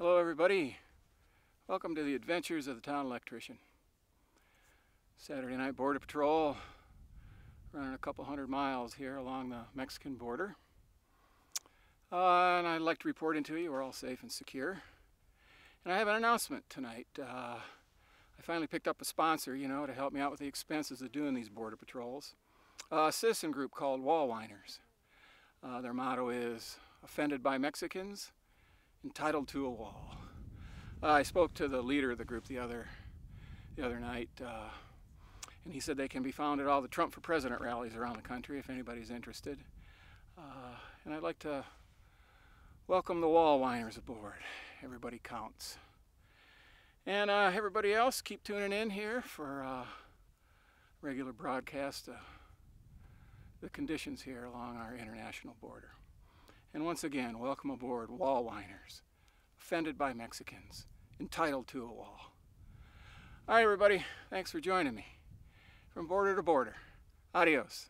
Hello everybody. Welcome to the adventures of the town electrician. Saturday night border patrol running a couple hundred miles here along the Mexican border. Uh, and I'd like to report into you we're all safe and secure. And I have an announcement tonight. Uh, I finally picked up a sponsor, you know, to help me out with the expenses of doing these border patrols. Uh, a citizen group called Wall Whiners. Uh, their motto is offended by Mexicans, entitled to a wall. Uh, I spoke to the leader of the group the other the other night, uh, and he said they can be found at all the Trump for President rallies around the country if anybody's interested. Uh, and I'd like to welcome the wall whiners aboard. Everybody counts. And uh, everybody else, keep tuning in here for uh, regular broadcast of the conditions here along our international border. And once again, welcome aboard wall whiners, offended by Mexicans, entitled to a wall. All right, everybody, thanks for joining me. From border to border, adios.